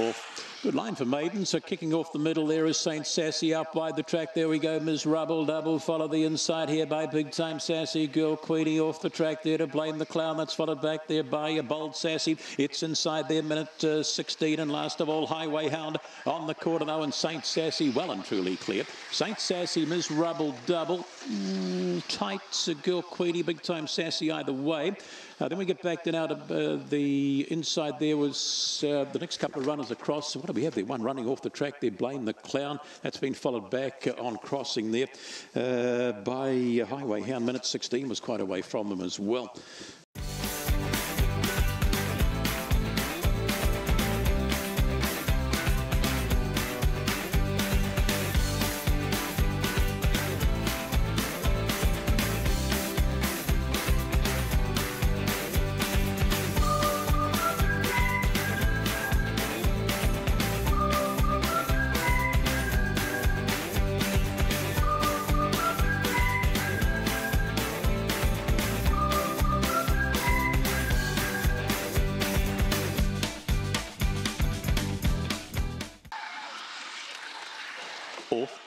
off. Good line for Maiden. So kicking off the middle there is St. Sassy up by the track. There we go. Ms. Rubble double. Follow the inside here by Big Time Sassy. Girl Queenie off the track there to blame the clown. That's followed back there by a bold Sassy. It's inside there, minute uh, 16. And last of all, Highway Hound on the quarter now. And St. Sassy well and truly clear. St. Sassy, Ms. Rubble double. Mm, tight. Uh, Girl Queenie, Big Time Sassy either way. Uh, then we get back to out of uh, the inside there was uh, the next couple of runners across. What do we have there? One running off the track there, Blame the Clown. That's been followed back on crossing there uh, by Highway Hound. Minute 16 was quite away from them as well. Off.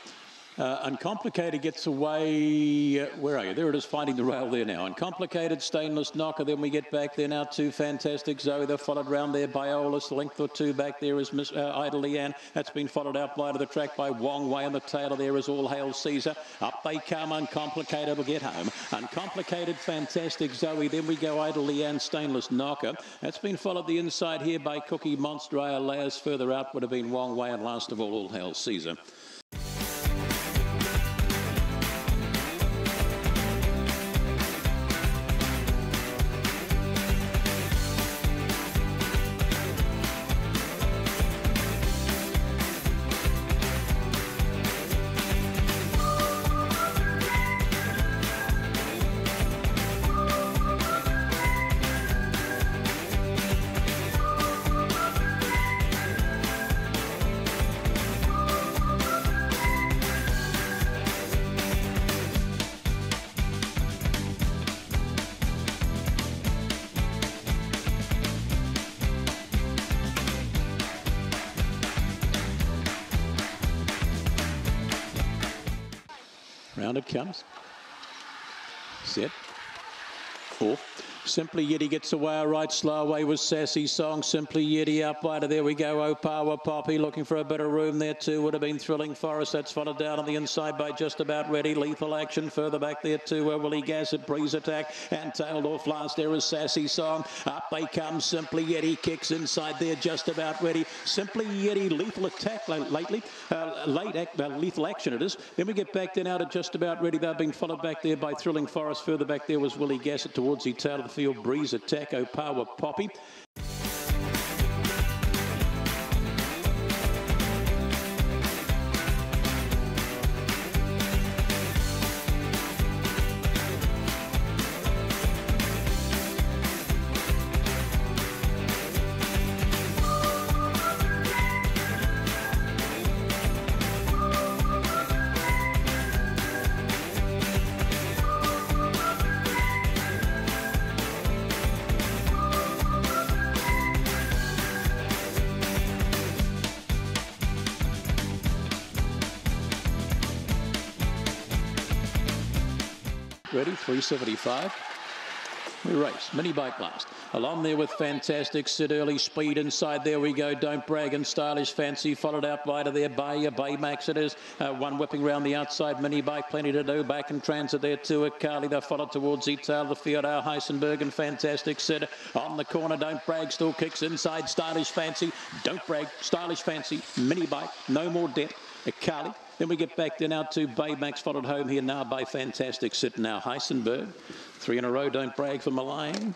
Uh, Uncomplicated gets away. Uh, where are you? There it is, finding the rail there now. Uncomplicated, stainless knocker. Then we get back there now to Fantastic Zoe. They're followed round there by Olus. Length or two back there is Miss uh, Ida Leanne. That's been followed out wide of the track by Wong Wei. And the tail there is All Hail Caesar. Up they come. Uncomplicated will get home. Uncomplicated, Fantastic Zoe. Then we go Ida Leanne, stainless knocker. That's been followed the inside here by Cookie Monster. Layers further out would have been Wong Wei. And last of all, All Hail Caesar. Round it comes. Set. Four. Simply Yeti gets away, right slow away with Sassy Song. Simply Yeti up wider. There we go. Oh, Power Poppy looking for a bit of room there too. Would have been Thrilling Forest. That's followed down on the inside by Just About Ready. Lethal Action further back there too. Where Willie Gassett Breeze Attack and tailed off last. There is Sassy Song. Up they come. Simply Yeti kicks inside there. Just About Ready. Simply Yeti Lethal Attack lately. Uh, late act, uh, Lethal Action it is. Then we get back then out at Just About Ready. They've been followed back there by Thrilling Forest. Further back there was Willie Gassett towards the tail of the field. Breeze Attack, O Power Poppy. Ready, 375. We race. Mini bike last. Along there with Fantastic. Sit early speed inside. There we go. Don't brag and stylish fancy. Followed out by to there by a Baymax it is. Uh, one whipping round the outside. Mini bike. Plenty to do. Back in transit there too. Carly. They followed towards the tail. The field. Our Heisenberg and Fantastic. Sit on the corner. Don't brag. Still kicks inside. Stylish fancy. Don't brag. Stylish fancy. Mini bike. No more debt. Carly. Then we get back then out to Baymax, followed home here now by Fantastic Sit now. Heisenberg, three in a row, don't brag for Malayne.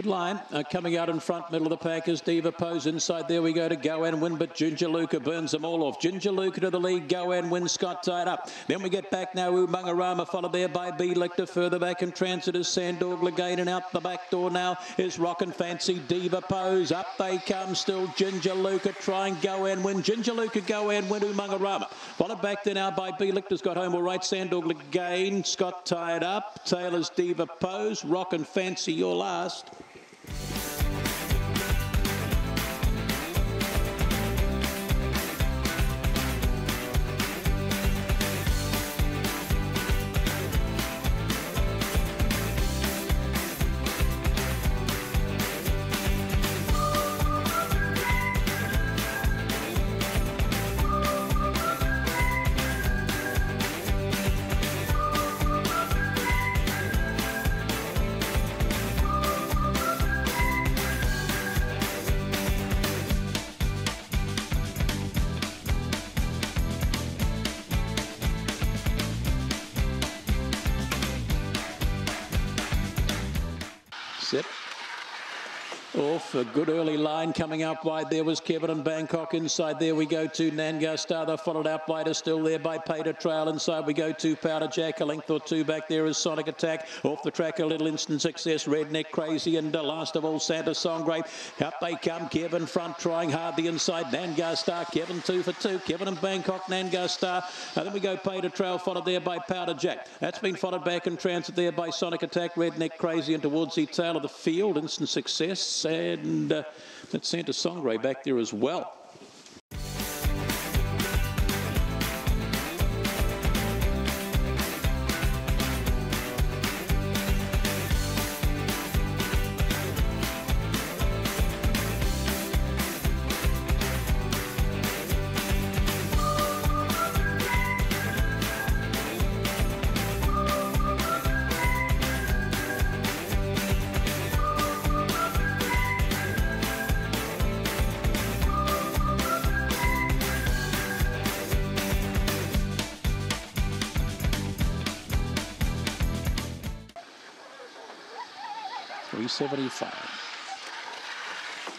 Good line. Uh, coming out in front, middle of the pack is Diva Pose. Inside there we go to Go and Win, but Ginger Luca burns them all off. Ginger Luca to the lead, Go and Win, Scott tied up. Then we get back now, Umangarama followed there by B Lecter. Further back in transit is Sandog Lagain, and out the back door now is Rockin' Fancy Diva Pose. Up they come still, Ginger Luca trying Go and Win. Ginger Luca, Go and Win, Umungarama. Followed back there now by B Lecter's got home all right. Sandog Lagain, Scott tied up. Taylor's Diva Pose, Rockin' Fancy, your last. Off a good early line coming up wide. There was Kevin and Bangkok inside. There we go to Nangar Star. They're followed out to still there by Pater Trail. Inside we go to Powder Jack. A length or two back there is Sonic Attack. Off the track a little instant success. Redneck Crazy and uh, last of all Santa Sangre. Up they come. Kevin front trying hard the inside. Nangar Star. Kevin two for two. Kevin and Bangkok. Nangar Star. And then we go Pater Trail followed there by Powder Jack. That's been followed back in transit there by Sonic Attack. Redneck Crazy and towards the tail of the field. Instant success and uh, that's Santa Sangre back there as well. Three seventy-five.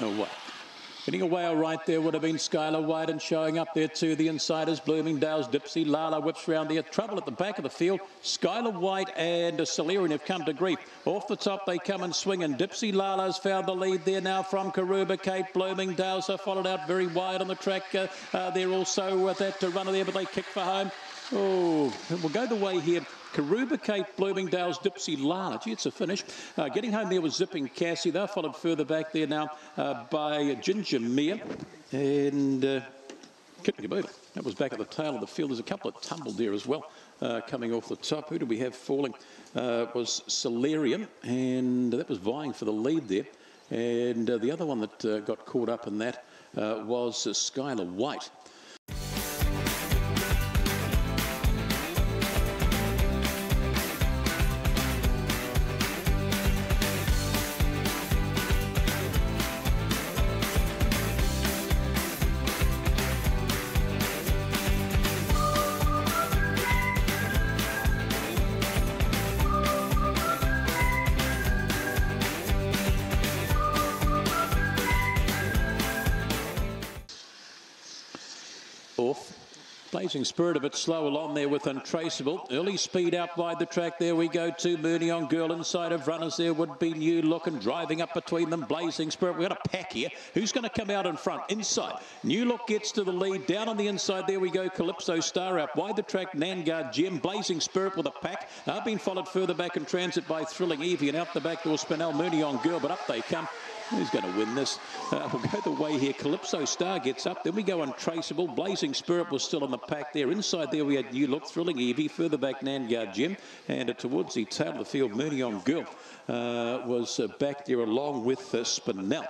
Oh, what? Getting away all right there would have been Skylar White and showing up there too. The insiders, Bloomingdale's Dipsy Lala whips round there. Trouble at the back of the field. Skylar White and Solarian have come to grief. Off the top they come and swing and Dipsy Lala's found the lead there now from Karuba Cape. Bloomingdale's are followed out very wide on the track. Uh, uh, they're also at that to runner there but they kick for home. Oh, we'll go the way here. Karuba Cape, Bloomingdale's Dipsy Lala. Gee, it's a finish. Uh, getting home there was Zipping Cassie. They're followed further back there now uh, by Ginger Mia and uh, That was back at the tail of the field. There's a couple of tumbled there as well uh, coming off the top. Who do we have falling? Uh, was Solarium, and that was vying for the lead there. And uh, the other one that uh, got caught up in that uh, was Skylar White. Blazing Spirit a bit slow along there with Untraceable. Early speed out wide the track. There we go to Mooney on Girl inside of runners. There would be New Look and driving up between them. Blazing Spirit. We've got a pack here. Who's going to come out in front? Inside. New Look gets to the lead. Down on the inside. There we go. Calypso Star out wide the track. Nangard Jim. Blazing Spirit with a pack. Are being followed further back in transit by Thrilling Evie and out the back door Spinel Mooney on Girl. But up they come. Who's going to win this? Uh, we'll go the way here. Calypso Star gets up. Then we go Untraceable. Blazing Spirit was still in the pack there. Inside there we had New Look, Thrilling Evie. Further back Nangard Jim. And uh, towards the tail of the field, Mooney on Girl uh, was uh, back there along with uh, Spinell.